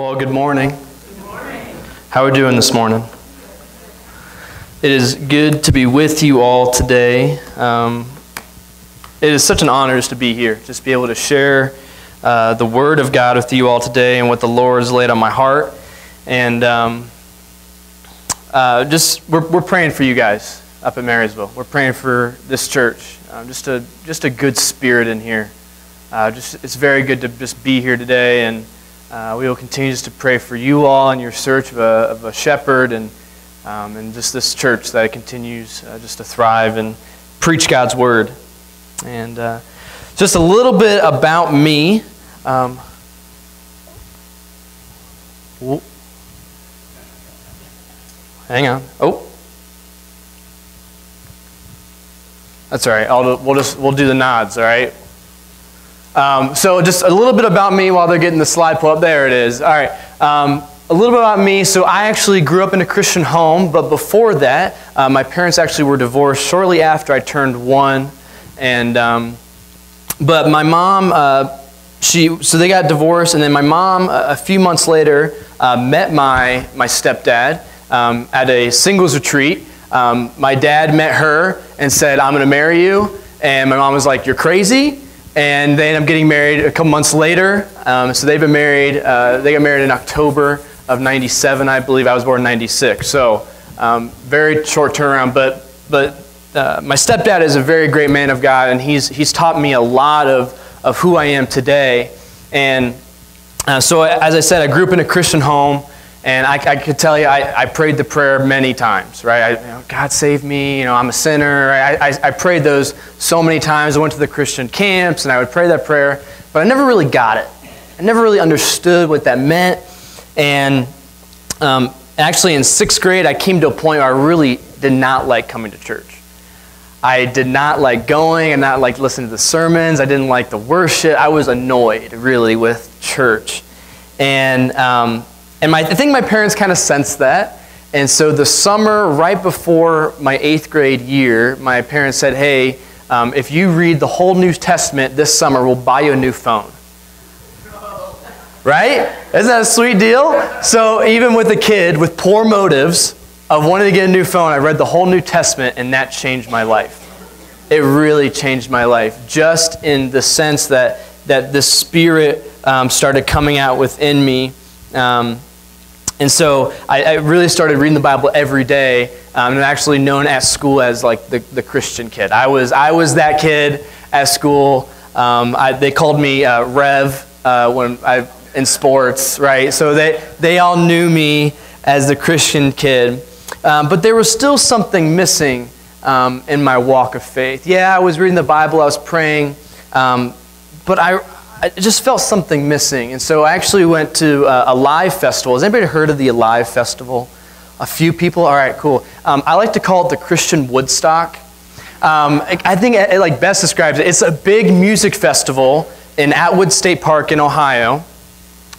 Well, good morning. Good morning. How are we doing this morning? It is good to be with you all today. Um, it is such an honor just to be here, just to be able to share uh, the Word of God with you all today and what the Lord has laid on my heart. And um, uh, just, we're, we're praying for you guys up at Marysville. We're praying for this church. Uh, just, a, just a good spirit in here. Uh, just, it's very good to just be here today and uh, we will continue just to pray for you all in your search of a, of a shepherd and, um, and just this church that continues uh, just to thrive and preach God's word. And uh, just a little bit about me. Um, hang on. Oh. That's all right. I'll, we'll just we'll do the nods. All right. Um, so just a little bit about me while they're getting the slide pull up. There it is. All right. Um, a little bit about me. So I actually grew up in a Christian home, but before that, uh, my parents actually were divorced shortly after I turned one. And um, but my mom, uh, she so they got divorced, and then my mom, a few months later, uh, met my my stepdad um, at a singles retreat. Um, my dad met her and said, "I'm going to marry you," and my mom was like, "You're crazy." And they end up getting married a couple months later. Um, so they've been married. Uh, they got married in October of '97, I believe. I was born in '96, so um, very short turnaround. But but uh, my stepdad is a very great man of God, and he's he's taught me a lot of of who I am today. And uh, so, as I said, I grew up in a Christian home. And I, I, could tell you, I, I, prayed the prayer many times, right? I, you know, God save me, you know, I'm a sinner. I, I, prayed those so many times. I went to the Christian camps and I would pray that prayer, but I never really got it. I never really understood what that meant. And um, actually, in sixth grade, I came to a point where I really did not like coming to church. I did not like going and not like listening to the sermons. I didn't like the worship. I was annoyed, really, with church. And um, and my, I think my parents kind of sensed that. And so the summer right before my eighth grade year, my parents said, hey, um, if you read the whole New Testament this summer, we'll buy you a new phone. Right? Isn't that a sweet deal? So even with a kid with poor motives of wanting to get a new phone, I read the whole New Testament and that changed my life. It really changed my life, just in the sense that, that the Spirit um, started coming out within me. Um, and so I, I, really started reading the Bible every day. Um, and I'm actually known at school as like the, the Christian kid. I was, I was that kid at school. Um, I, they called me uh, Rev uh, when I, in sports, right? So they, they all knew me as the Christian kid. Um, but there was still something missing um, in my walk of faith. Yeah, I was reading the Bible, I was praying, um, but I, I just felt something missing. And so I actually went to uh, live Festival. Has anybody heard of the Alive Festival? A few people? All right, cool. Um, I like to call it the Christian Woodstock. Um, I think it, it, like best describes it. It's a big music festival in Atwood State Park in Ohio.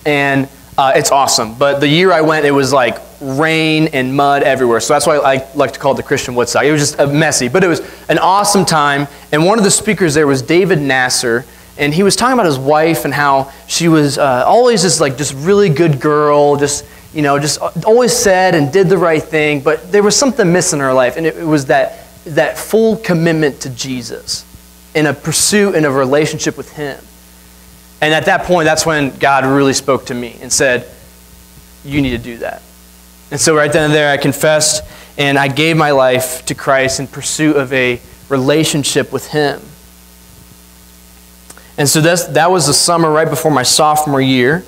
And uh, it's awesome. But the year I went, it was like rain and mud everywhere. So that's why I like to call it the Christian Woodstock. It was just messy, but it was an awesome time. And one of the speakers there was David Nasser and he was talking about his wife and how she was uh, always just like just really good girl, just you know, just always said and did the right thing, but there was something missing in her life, and it, it was that that full commitment to Jesus, in a pursuit and a relationship with Him. And at that point, that's when God really spoke to me and said, "You need to do that." And so right then and there, I confessed and I gave my life to Christ in pursuit of a relationship with Him. And so that's, that was the summer right before my sophomore year.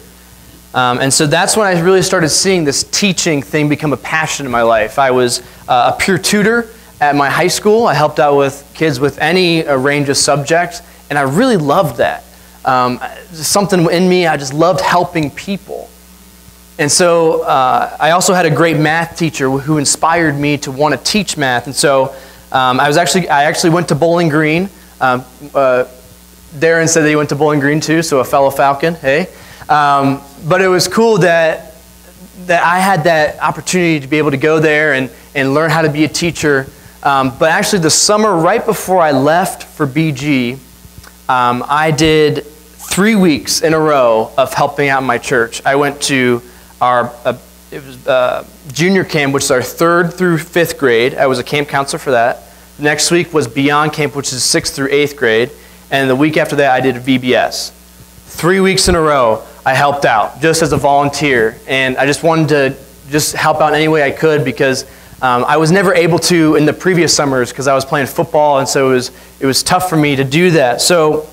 Um, and so that's when I really started seeing this teaching thing become a passion in my life. I was uh, a peer tutor at my high school. I helped out with kids with any range of subjects, and I really loved that. Um, something in me, I just loved helping people. And so uh, I also had a great math teacher who inspired me to want to teach math. And so um, I was actually I actually went to Bowling Green. Um, uh, Darren said that he went to Bowling Green too, so a fellow Falcon, hey. Um, but it was cool that, that I had that opportunity to be able to go there and, and learn how to be a teacher. Um, but actually, the summer right before I left for BG, um, I did three weeks in a row of helping out my church. I went to our uh, it was uh, junior camp, which is our third through fifth grade. I was a camp counselor for that. Next week was Beyond Camp, which is sixth through eighth grade. And the week after that, I did VBS. Three weeks in a row, I helped out just as a volunteer. And I just wanted to just help out any way I could because um, I was never able to in the previous summers because I was playing football, and so it was, it was tough for me to do that. So,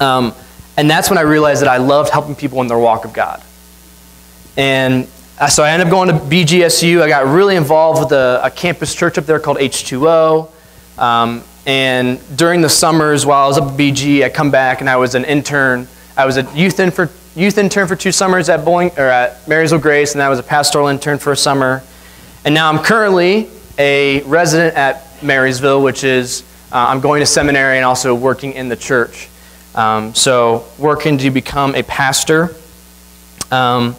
um, and that's when I realized that I loved helping people in their walk of God. And uh, so I ended up going to BGSU. I got really involved with a, a campus church up there called H2O. Um, and during the summers, while I was up at BG, I come back and I was an intern. I was a youth, in for, youth intern for two summers at Bowling or at Marysville Grace, and I was a pastoral intern for a summer. And now I'm currently a resident at Marysville, which is, uh, I'm going to seminary and also working in the church. Um, so, working to become a pastor. Um,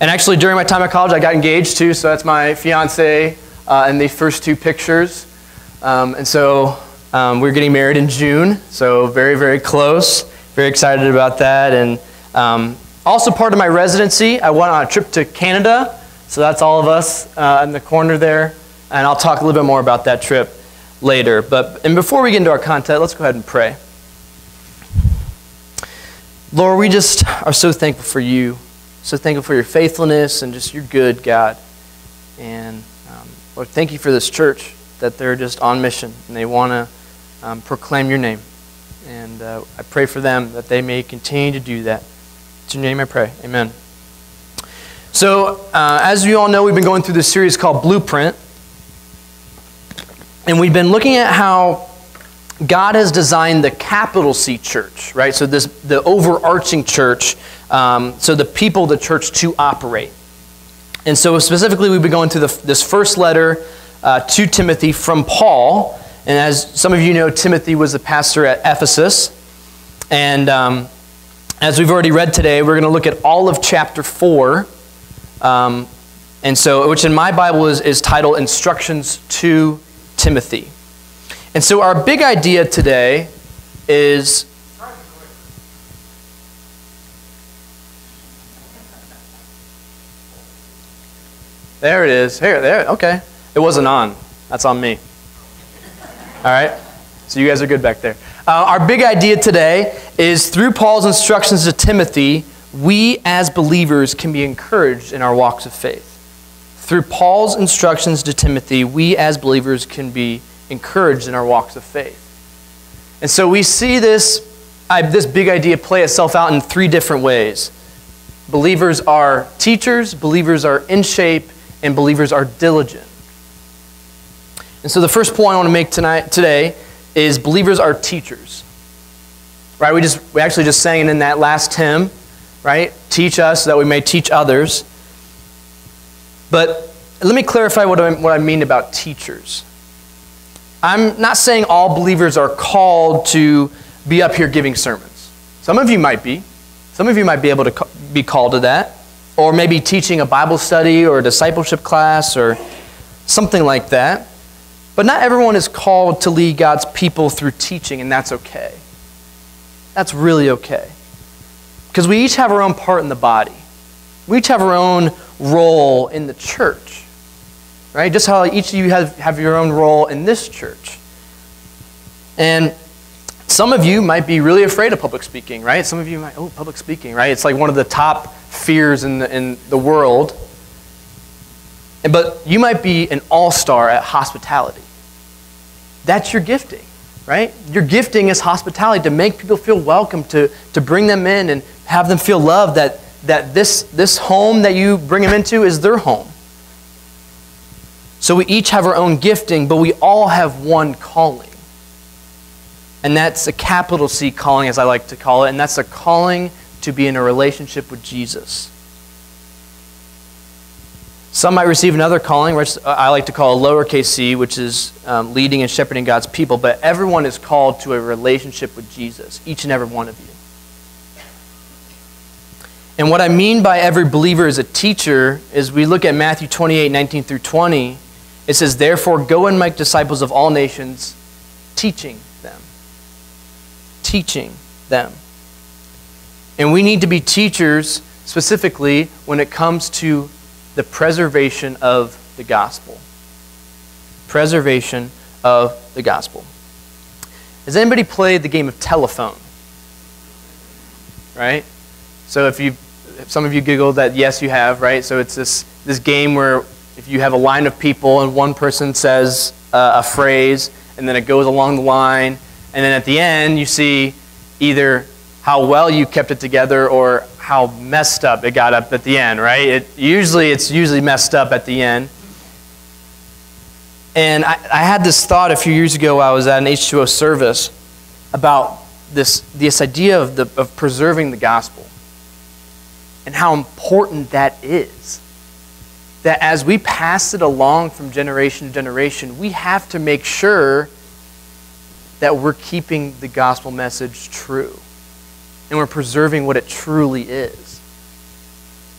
and actually, during my time at college, I got engaged too, so that's my fiance uh, in the first two pictures. Um, and so, um, we're getting married in June, so very, very close. Very excited about that. And um, also, part of my residency, I went on a trip to Canada so that's all of us uh, in the corner there. And I'll talk a little bit more about that trip later. But and before we get into our content, let's go ahead and pray. Lord, we just are so thankful for you. So thankful for your faithfulness and just your good, God. And um, Lord, thank you for this church that they're just on mission and they want to um, proclaim your name. And uh, I pray for them that they may continue to do that. In your name I pray. Amen. So, uh, as you all know, we've been going through this series called Blueprint. And we've been looking at how God has designed the capital C church, right? So, this, the overarching church, um, so the people the church to operate. And so, specifically, we've been going through the, this first letter uh, to Timothy from Paul. And as some of you know, Timothy was the pastor at Ephesus. And um, as we've already read today, we're going to look at all of chapter 4 um, and so, which in my Bible is, is titled Instructions to Timothy. And so, our big idea today is. There it is. Here, there. Okay. It wasn't on. That's on me. All right. So you guys are good back there. Uh, our big idea today is through Paul's instructions to Timothy, we as believers can be encouraged in our walks of faith. Through Paul's instructions to Timothy, we as believers can be encouraged in our walks of faith. And so we see this, this big idea play itself out in three different ways. Believers are teachers, believers are in shape, and believers are diligent. And so the first point I want to make tonight, today is believers are teachers. Right? We just we actually just sang in that last hymn right? Teach us that we may teach others. But let me clarify what I, what I mean about teachers. I'm not saying all believers are called to be up here giving sermons. Some of you might be. Some of you might be able to be called to that. Or maybe teaching a Bible study or a discipleship class or something like that. But not everyone is called to lead God's people through teaching, and that's okay. That's really okay. Because we each have our own part in the body. We each have our own role in the church. Right? Just how each of you have, have your own role in this church. And some of you might be really afraid of public speaking, right? Some of you might, oh, public speaking, right? It's like one of the top fears in the, in the world. But you might be an all star at hospitality. That's your gifting, right? Your gifting is hospitality to make people feel welcome, to, to bring them in and have them feel loved that, that this, this home that you bring them into is their home. So we each have our own gifting, but we all have one calling. And that's a capital C calling, as I like to call it, and that's a calling to be in a relationship with Jesus. Some might receive another calling, which I like to call a lowercase c, which is um, leading and shepherding God's people, but everyone is called to a relationship with Jesus, each and every one of you. And what I mean by every believer is a teacher is we look at Matthew 28 19 through 20. It says, Therefore, go and make disciples of all nations, teaching them. Teaching them. And we need to be teachers specifically when it comes to the preservation of the gospel. Preservation of the gospel. Has anybody played the game of telephone? Right? So if you if some of you giggled that yes you have, right? So it's this this game where if you have a line of people and one person says uh, a phrase and then it goes along the line and then at the end you see either how well you kept it together or how messed up it got up at the end, right? It, usually it's usually messed up at the end. And I, I had this thought a few years ago while I was at an H2O service about this, this idea of, the, of preserving the gospel and how important that is. That as we pass it along from generation to generation, we have to make sure that we're keeping the gospel message true and we're preserving what it truly is.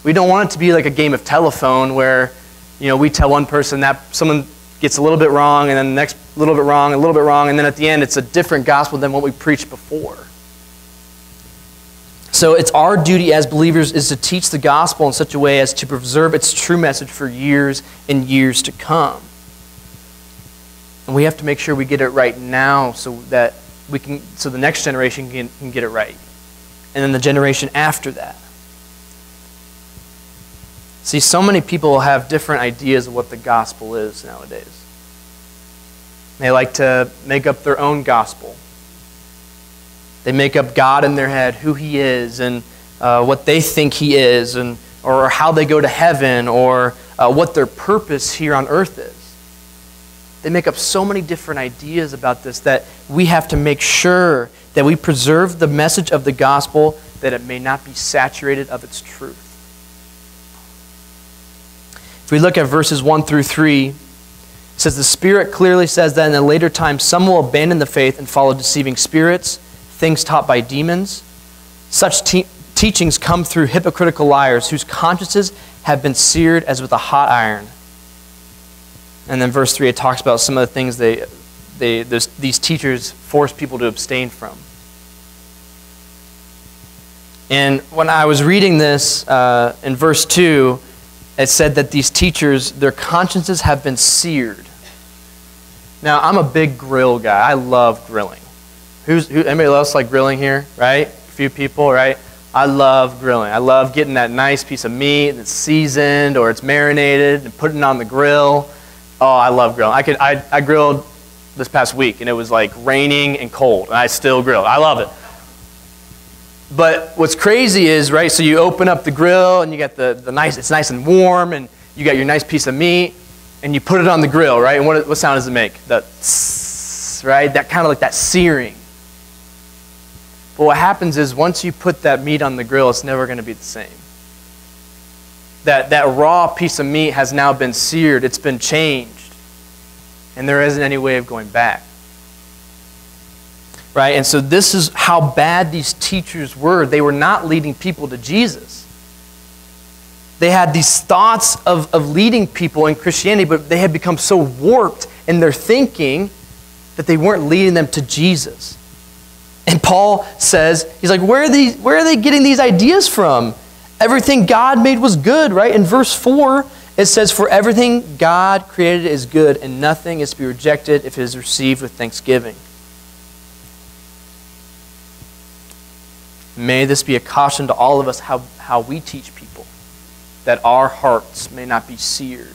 We don't want it to be like a game of telephone where, you know, we tell one person that someone gets a little bit wrong, and then the next little bit wrong, a little bit wrong, and then at the end it's a different gospel than what we preached before. So it's our duty as believers is to teach the gospel in such a way as to preserve its true message for years and years to come. And we have to make sure we get it right now so that we can so the next generation can, can get it right. And then the generation after that. See, so many people have different ideas of what the gospel is nowadays. They like to make up their own gospel. They make up God in their head, who He is, and uh, what they think He is, and, or how they go to heaven, or uh, what their purpose here on earth is. They make up so many different ideas about this that we have to make sure that we preserve the message of the gospel that it may not be saturated of its truth. If we look at verses 1 through 3, it says, The Spirit clearly says that in a later time some will abandon the faith and follow deceiving spirits, things taught by demons. Such te- teachings come through hypocritical liars whose consciences have been seared as with a hot iron. And then verse 3, it talks about some of the things they, they, these teachers force people to abstain from. And when I was reading this uh, in verse 2, it said that these teachers, their consciences have been seared. Now, I'm a big grill guy. I love grilling. Who's, who, anybody else like grilling here, right? A few people, right? I love grilling. I love getting that nice piece of meat that's seasoned or it's marinated and putting it on the grill. Oh, I love grilling. I, could, I, I grilled this past week and it was like raining and cold and I still grilled. I love it. But what's crazy is, right, so you open up the grill and you got the, the nice, it's nice and warm and you got your nice piece of meat and you put it on the grill, right? And what, what sound does it make? That, right? That kind of like that searing. But what happens is once you put that meat on the grill, it's never going to be the same. That, that raw piece of meat has now been seared, it's been changed, and there isn't any way of going back right? And so this is how bad these teachers were. They were not leading people to Jesus. They had these thoughts of, of leading people in Christianity, but they had become so warped in their thinking that they weren't leading them to Jesus. And Paul says, he's like, where are, these, where are they getting these ideas from? Everything God made was good, right? In verse 4, it says, For everything God created is good, and nothing is to be rejected if it is received with thanksgiving. May this be a caution to all of us how, how we teach people, that our hearts may not be seared,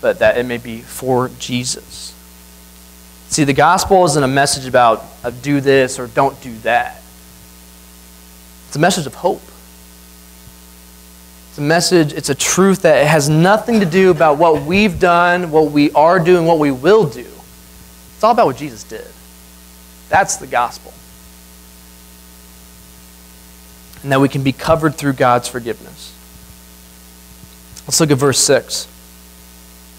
but that it may be for Jesus. See, the gospel isn't a message about uh, do this or don't do that. It's a message of hope. It's a message, it's a truth that has nothing to do about what we've done, what we are doing, what we will do. It's all about what Jesus did. That's the gospel and that we can be covered through God's forgiveness. Let's look at verse 6.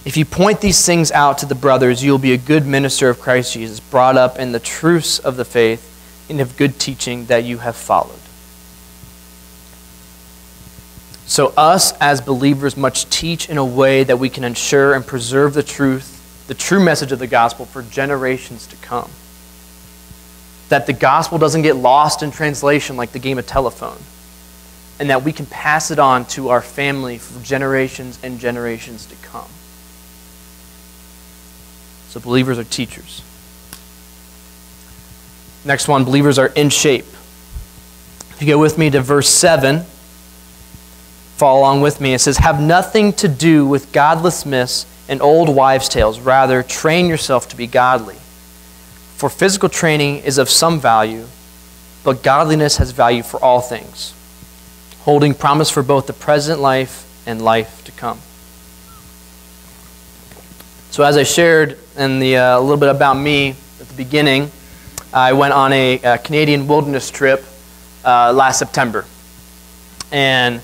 If you point these things out to the brothers, you will be a good minister of Christ Jesus, brought up in the truths of the faith and of good teaching that you have followed. So, us as believers must teach in a way that we can ensure and preserve the truth, the true message of the gospel for generations to come. that the gospel doesn't get lost in translation like the game of telephone, and that we can pass it on to our family for generations and generations to come. So, believers are teachers. Next one believers are in shape. If you go with me to verse 7, follow along with me. It says, Have nothing to do with godlessness and old wives' tales. Rather, train yourself to be godly. For physical training is of some value, but godliness has value for all things, holding promise for both the present life and life to come. So, as I shared in the uh, a little bit about me at the beginning, I went on a, a Canadian wilderness trip uh, last September, and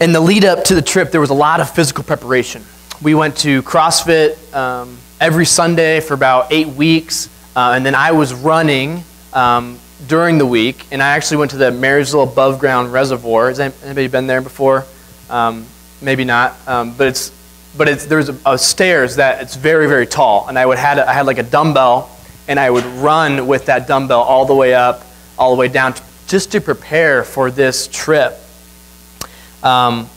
in the lead up to the trip, there was a lot of physical preparation. We went to CrossFit um, every Sunday for about eight weeks. Uh, and then I was running um, during the week, and I actually went to the Marysville Above Ground Reservoir. Has anybody been there before? Um, maybe not, um, but it's but it's there's a, a, stairs that it's very very tall, and I would had I had like a dumbbell, and I would run with that dumbbell all the way up, all the way down, just to prepare for this trip. Um,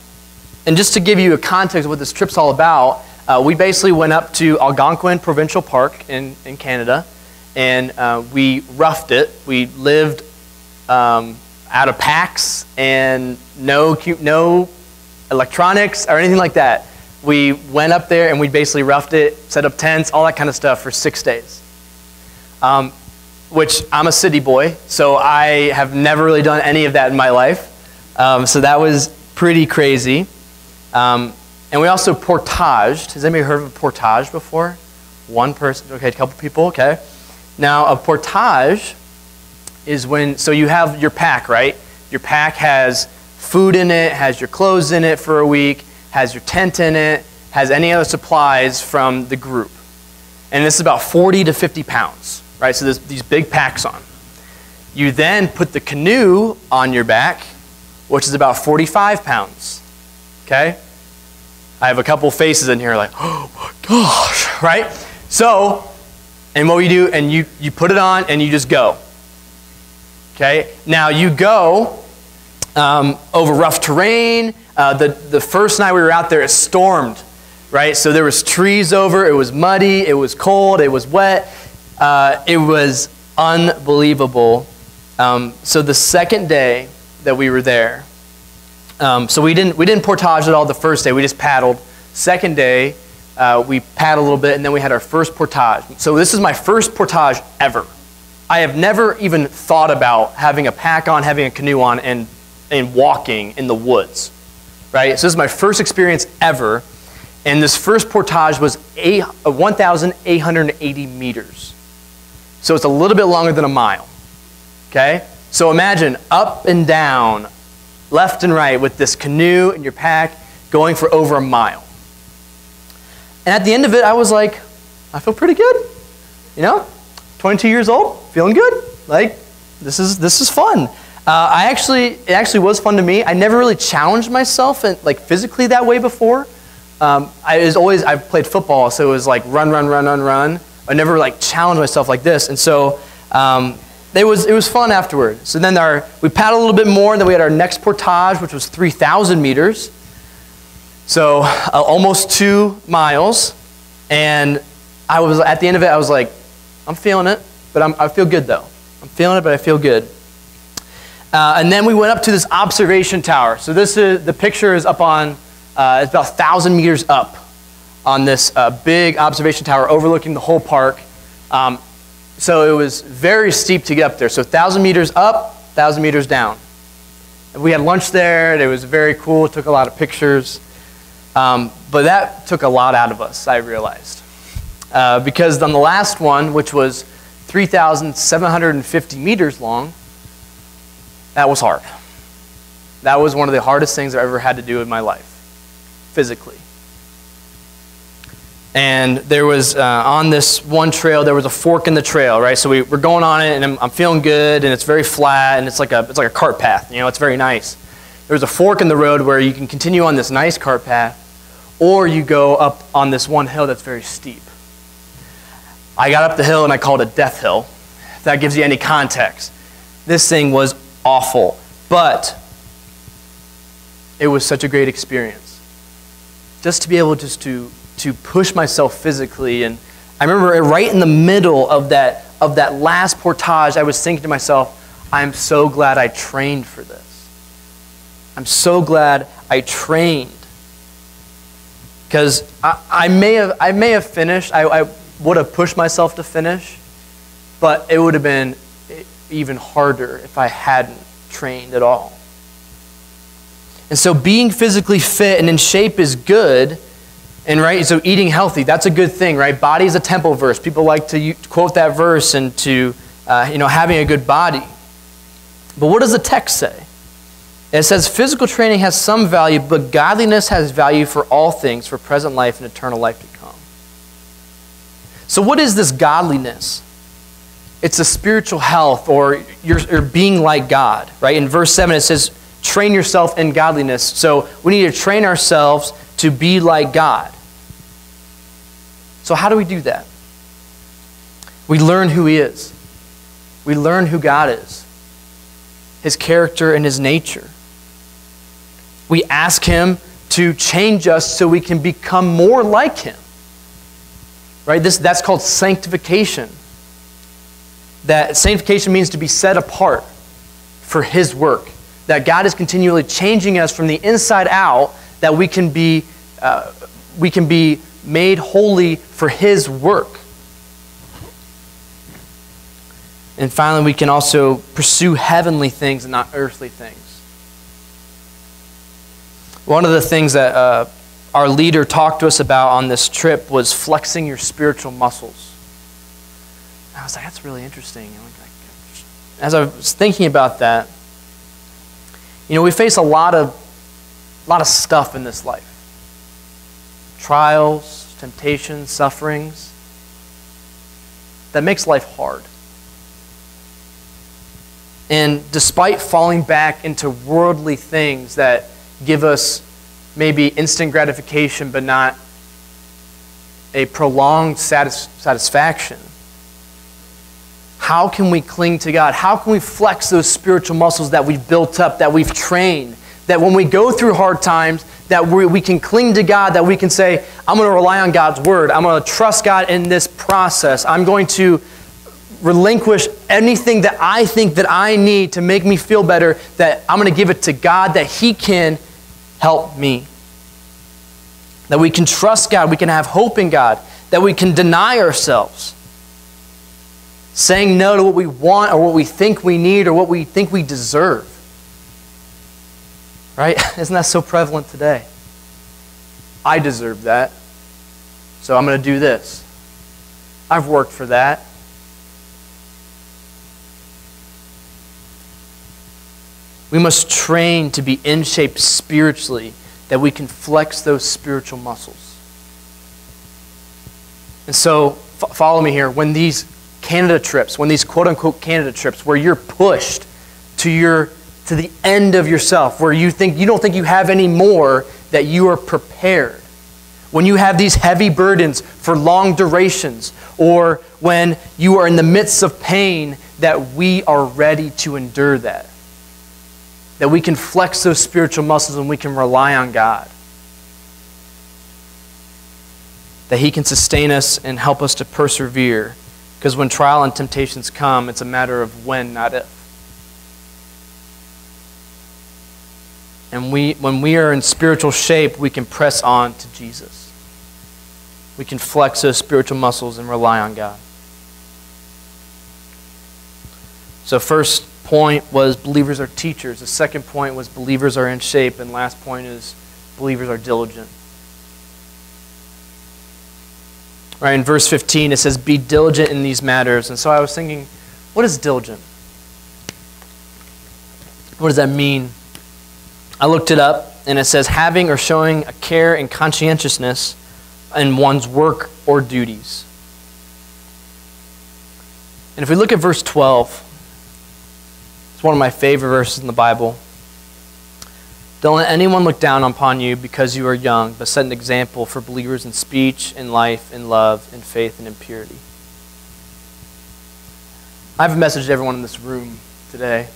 and just to give you a context of what this trip's all about, uh, we basically went up to Algonquin Provincial Park in, in Canada and uh, we roughed it. We lived um, out of packs and no, no electronics or anything like that. We went up there and we basically roughed it, set up tents, all that kind of stuff for six days. Um, which I'm a city boy, so I have never really done any of that in my life. Um, so that was pretty crazy. Um, and we also portaged. Has anybody heard of a portage before? One person, okay, a couple people, okay. Now, a portage is when, so you have your pack, right? Your pack has food in it, has your clothes in it for a week, has your tent in it, has any other supplies from the group. And this is about 40 to 50 pounds, right? So there's these big packs on. You then put the canoe on your back, which is about 45 pounds. Okay? I have a couple faces in here like, oh my gosh, right? So and what we do, and you, you put it on and you just go. Okay? Now you go um, over rough terrain. Uh, the, the first night we were out there, it stormed, right? So there was trees over, it was muddy, it was cold, it was wet. Uh, it was unbelievable. Um, so the second day that we were there, um, so we didn't, we didn't portage at all the first day, we just paddled. Second day, uh, we paddled a little bit, and then we had our first portage. So this is my first portage ever. I have never even thought about having a pack on, having a canoe on, and, and walking in the woods. Right? So this is my first experience ever. And this first portage was 1,880 meters. So it's a little bit longer than a mile. Okay? So imagine up and down, left and right with this canoe and your pack going for over a mile. And at the end of it, I was like, I feel pretty good. You know, 22 years old, feeling good. Like, this is, this is fun. Uh, I actually, it actually was fun to me. I never really challenged myself and like physically that way before. Um, I was always, I played football, so it was like run, run, run, run, run. I never like challenged myself like this. And so um, it, was, it was fun afterward. So then our, we paddled a little bit more, and then we had our next portage, which was 3,000 meters. So uh, almost two miles. And I was at the end of it, I was like, I'm feeling it, but I'm, i feel good though. I'm feeling it, but I feel good. Uh, and then we went up to this observation tower. So this is the picture is up on uh, it's about a thousand meters up on this uh, big observation tower overlooking the whole park. Um, so it was very steep to get up there. So thousand meters up, thousand meters down. And we had lunch there. It was very cool. Took a lot of pictures. Um, but that took a lot out of us, I realized. Uh, because on the last one, which was 3,750 meters long, that was hard. That was one of the hardest things I've ever had to do in my life, physically. And there was, uh, on this one trail, there was a fork in the trail, right? So we, we're going on it, and I'm, I'm feeling good, and it's very flat, and it's like, a, it's like a cart path. You know, it's very nice. There's a fork in the road where you can continue on this nice cart path, or you go up on this one hill that's very steep. I got up the hill and I called it Death Hill if that gives you any context. This thing was awful, but it was such a great experience. Just to be able just to, to push myself physically. And I remember right in the middle of that, of that last portage, I was thinking to myself, I'm so glad I trained for this. I'm so glad I trained. Because I, I, may have, I may have finished, I, I would have pushed myself to finish, but it would have been even harder if I hadn't trained at all. And so being physically fit and in shape is good. And right, so eating healthy, that's a good thing, right? Body is a temple verse. People like to quote that verse and to, uh, you know, having a good body. But what does the text say? It says physical training has some value, but godliness has value for all things, for present life and eternal life to come. So, what is this godliness? It's a spiritual health or you're, you're being like God, right? In verse 7, it says, train yourself in godliness. So, we need to train ourselves to be like God. So, how do we do that? We learn who He is, we learn who God is, His character and His nature. We ask Him to change us so we can become more like Him. Right? This, that's called sanctification. That sanctification means to be set apart for His work. That God is continually changing us from the inside out, that we can be, uh, we can be made holy for His work. And finally, we can also pursue heavenly things and not earthly things. One of the things that uh, our leader talked to us about on this trip was flexing your spiritual muscles. And I was like, that's really interesting. As I was thinking about that, you know, we face a lot of, a lot of stuff in this life trials, temptations, sufferings that makes life hard. And despite falling back into worldly things that give us maybe instant gratification, but not a prolonged satis- satisfaction. How can we cling to God? How can we flex those spiritual muscles that we've built up, that we've trained? That when we go through hard times, that we, we can cling to God, that we can say, I'm going to rely on God's word. I'm going to trust God in this process. I'm going to relinquish anything that I think that I need to make me feel better, that I'm going to give it to God, that He can help me. That we can trust God, we can have hope in God, that we can deny ourselves. Saying no to what we want or what we think we need or what we think we deserve. Right? Isn't that so prevalent today? I deserve that, so I'm going to do this. I've worked for that. We must train to be in shape spiritually that we can flex those spiritual muscles. And so, f- follow me here. When these Canada trips, when these quote unquote Canada trips, where you're pushed to your to the end of yourself, where you think you don't think you have any more, that you are prepared. When you have these heavy burdens for long durations, or when you are in the midst of pain, that we are ready to endure that that we can flex those spiritual muscles and we can rely on God. That He can sustain us and help us to persevere. Because when trial and temptations come, it's a matter of when, not if. And we, when we are in spiritual shape, we can press on to Jesus. We can flex those spiritual muscles and rely on God. So, first, point was believers are teachers. The second point was believers are in shape. And last point is believers are diligent. Right, in verse 15, it says, Be diligent in these matters. And so I was thinking, what is diligent? What does that mean? I looked it up, and it says, having or showing a care and conscientiousness in one's work or duties. And if we look at verse 12, it's one of my favorite verses in the Bible. Don't let anyone look down upon you because you are young, but set an example for believers in speech, in life, in love, in faith, and in purity. I have a message to everyone in this room today.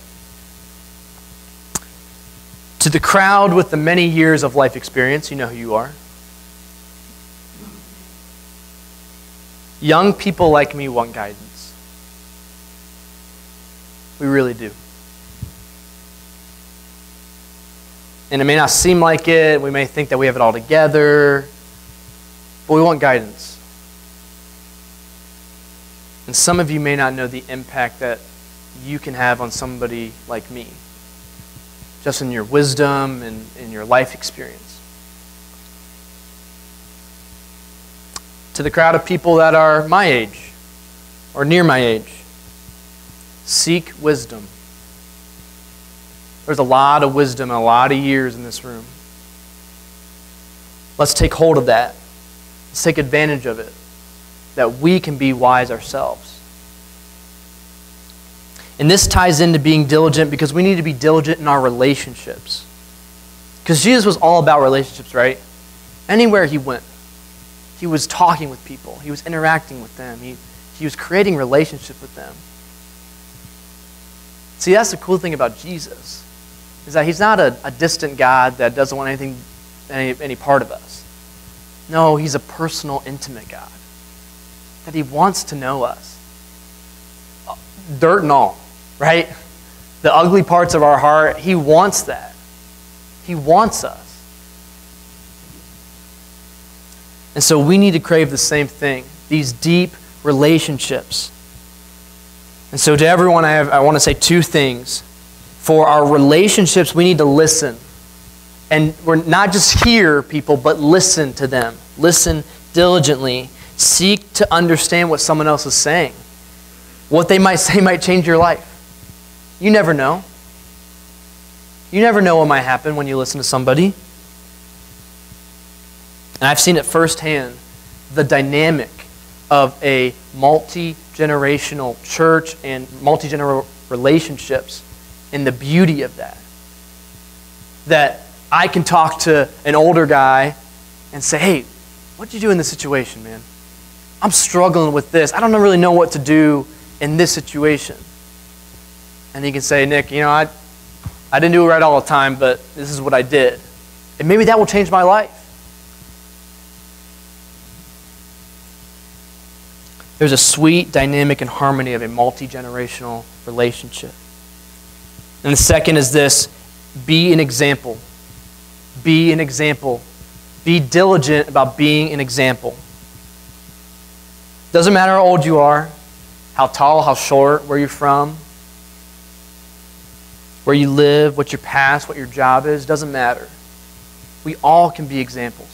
To the crowd with the many years of life experience, you know who you are. Young people like me want guidance. We really do. And it may not seem like it. We may think that we have it all together. But we want guidance. And some of you may not know the impact that you can have on somebody like me, just in your wisdom and in your life experience. To the crowd of people that are my age or near my age, seek wisdom. There's a lot of wisdom and a lot of years in this room. Let's take hold of that. Let's take advantage of it that we can be wise ourselves. And this ties into being diligent because we need to be diligent in our relationships. Because Jesus was all about relationships, right? Anywhere he went, he was talking with people, he was interacting with them, he, he was creating relationship with them. See, that's the cool thing about Jesus, is that he's not a, a distant God that doesn't want anything, any, any part of us. No, he's a personal, intimate God that He wants to know us. Dirt and all, right? The ugly parts of our heart, He wants that. He wants us. And so we need to crave the same thing these deep relationships. And so, to everyone, I, have, I want to say two things. For our relationships, we need to listen. And we're not just hear people, but listen to them. Listen diligently. Seek to understand what someone else is saying. What they might say might change your life. You never know. You never know what might happen when you listen to somebody. And I've seen it firsthand the dynamic of a multi generational church and multi generational relationships and the beauty of that. That I can talk to an older guy and say, hey, what'd you do in this situation, man? I'm struggling with this. I don't really know what to do in this situation. And he can say, Nick, you know, I, I didn't do it right all the time, but this is what I did. And maybe that will change my life. There's a sweet dynamic and harmony of a multi generational relationship. And the second is this be an example. Be an example. Be diligent about being an example. Doesn't matter how old you are, how tall, how short, where you're from, where you live, what your past, what your job is, doesn't matter. We all can be examples.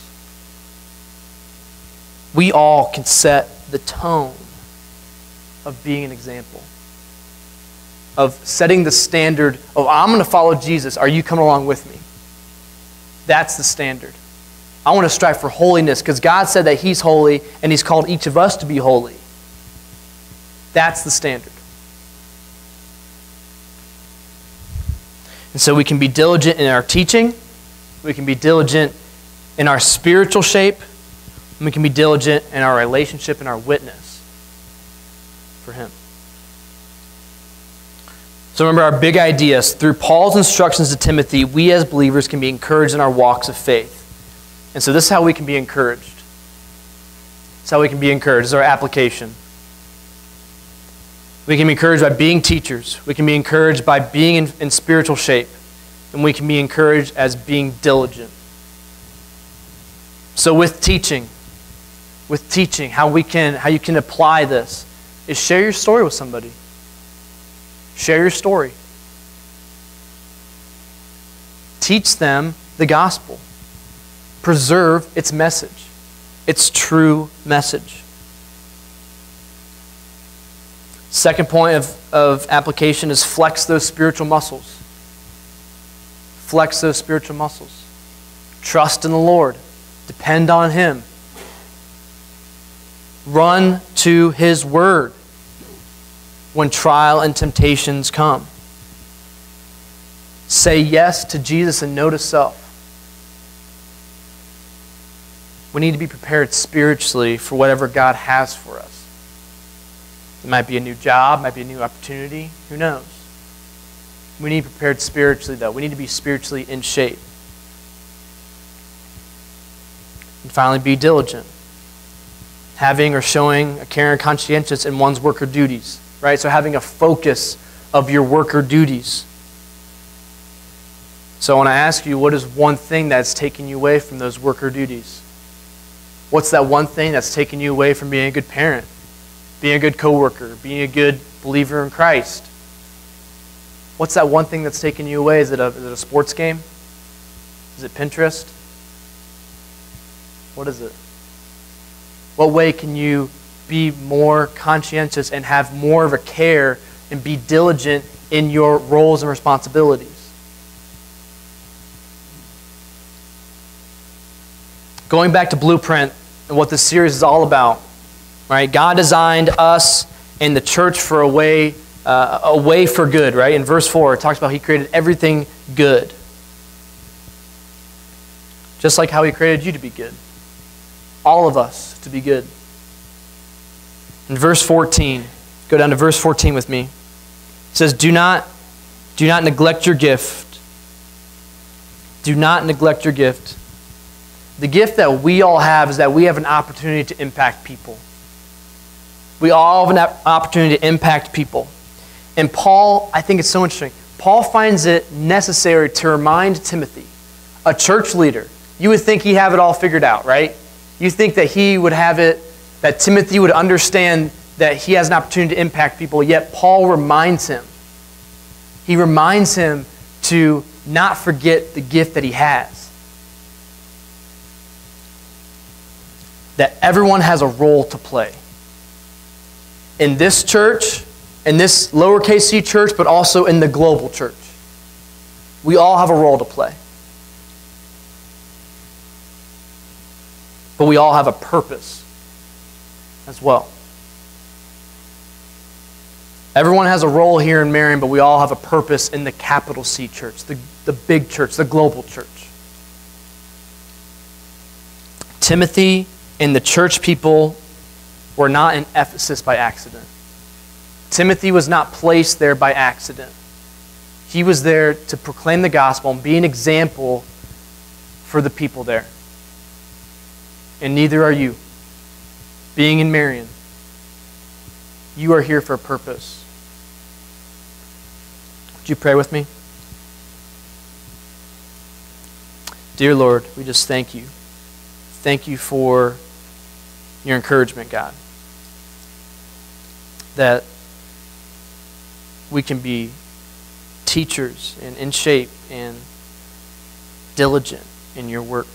We all can set the tone of being an example. Of setting the standard of, I'm going to follow Jesus. Are you coming along with me? That's the standard. I want to strive for holiness because God said that He's holy and He's called each of us to be holy. That's the standard. And so we can be diligent in our teaching, we can be diligent in our spiritual shape, and we can be diligent in our relationship and our witness for Him. So remember our big ideas. Through Paul's instructions to Timothy, we as believers can be encouraged in our walks of faith. And so this is how we can be encouraged. This is how we can be encouraged. This is our application. We can be encouraged by being teachers. We can be encouraged by being in, in spiritual shape. And we can be encouraged as being diligent. So with teaching, with teaching, how we can how you can apply this is share your story with somebody. Share your story. Teach them the gospel preserve its message, its true message. Second point of, of application is flex those spiritual muscles. Flex those spiritual muscles. Trust in the Lord. Depend on Him. Run to His Word when trial and temptations come. Say yes to Jesus and no to self. We need to be prepared spiritually for whatever God has for us. It might be a new job, might be a new opportunity. Who knows? We need to be prepared spiritually, though. We need to be spiritually in shape. And finally, be diligent. Having or showing a care and conscientious in one's work or duties, right? So having a focus of your work or duties. So when I ask you, what is one thing that's taking you away from those work or duties? What's that one thing that's taking you away from being a good parent, being a good coworker, being a good believer in Christ? What's that one thing that's taking you away? Is it a, is it a sports game? Is it Pinterest? What is it? What way can you be more conscientious and have more of a care and be diligent in your roles and responsibilities? Going back to Blueprint and what this series is all about, right? God designed us and the church for a way, uh, a way for good, right? In verse 4, it talks about He created everything good. Just like how He created you to be good all of us to be good. In verse 14, go down to verse 14 with me. It says, Do not, do not neglect your gift. Do not neglect your gift. The gift that we all have is that we have an opportunity to impact people. We all have an opportunity to impact people. And Paul, I think it's so interesting. Paul finds it necessary to remind Timothy, a church leader. You would think he have it all figured out, right? You think that he would have it, that Timothy would understand that he has an opportunity to impact people, yet Paul reminds him. He reminds him to not forget the gift that he has. That everyone has a role to play. In this church, in this lowercase c church, but also in the global church. We all have a role to play. but we all have a purpose as well. Everyone has a role here in Marion, but we all have a purpose in the capital C church, the, the big church, the global church. Timothy and the church people were not in Ephesus by accident. Timothy was not placed there by accident. He was there to proclaim the gospel and be an example for the people there and neither are you. Being in Marion, you are here for a purpose. Would you pray with me? Dear Lord, we just thank you. Thank you for your encouragement, God. That we can be teachers and in shape and diligent in your work.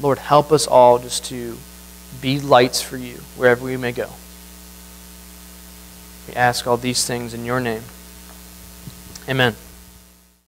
Lord, help us all just to be lights for you wherever we may go. We ask all these things in your name. Amen.